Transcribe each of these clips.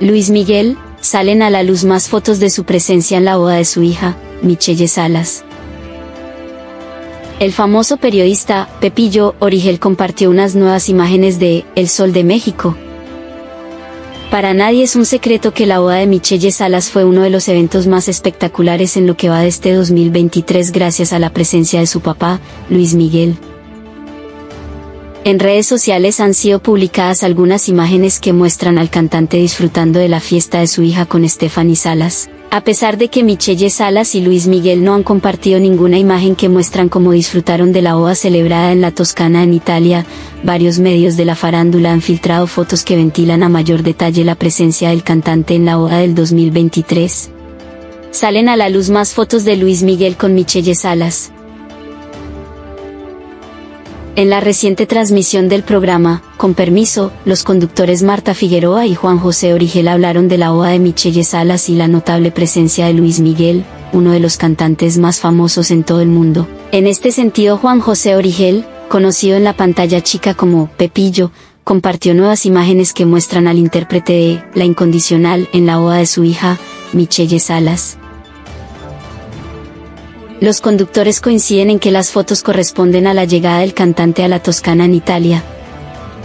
Luis Miguel, salen a la luz más fotos de su presencia en la boda de su hija, Michelle Salas. El famoso periodista, Pepillo Origel compartió unas nuevas imágenes de El Sol de México. Para nadie es un secreto que la boda de Michelle Salas fue uno de los eventos más espectaculares en lo que va de este 2023 gracias a la presencia de su papá, Luis Miguel. En redes sociales han sido publicadas algunas imágenes que muestran al cantante disfrutando de la fiesta de su hija con Stephanie Salas. A pesar de que Michelle Salas y Luis Miguel no han compartido ninguna imagen que muestran cómo disfrutaron de la boda celebrada en la Toscana en Italia, varios medios de la farándula han filtrado fotos que ventilan a mayor detalle la presencia del cantante en la boda del 2023. Salen a la luz más fotos de Luis Miguel con Michelle Salas, en la reciente transmisión del programa, con permiso, los conductores Marta Figueroa y Juan José Origel hablaron de la boda de Michelle Salas y la notable presencia de Luis Miguel, uno de los cantantes más famosos en todo el mundo. En este sentido, Juan José Origel, conocido en la pantalla chica como Pepillo, compartió nuevas imágenes que muestran al intérprete de La Incondicional en la boda de su hija, Michelle Salas. Los conductores coinciden en que las fotos corresponden a la llegada del cantante a la Toscana en Italia.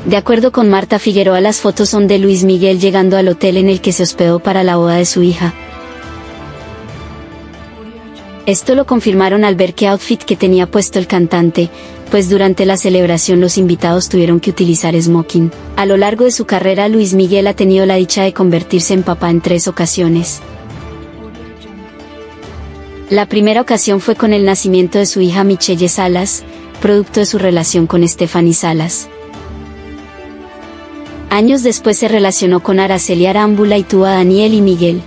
De acuerdo con Marta Figueroa, las fotos son de Luis Miguel llegando al hotel en el que se hospedó para la boda de su hija. Esto lo confirmaron al ver qué outfit que tenía puesto el cantante, pues durante la celebración los invitados tuvieron que utilizar smoking. A lo largo de su carrera Luis Miguel ha tenido la dicha de convertirse en papá en tres ocasiones. La primera ocasión fue con el nacimiento de su hija Michelle Salas, producto de su relación con Stephanie Salas. Años después se relacionó con Araceli Arámbula y tuvo a Daniel y Miguel.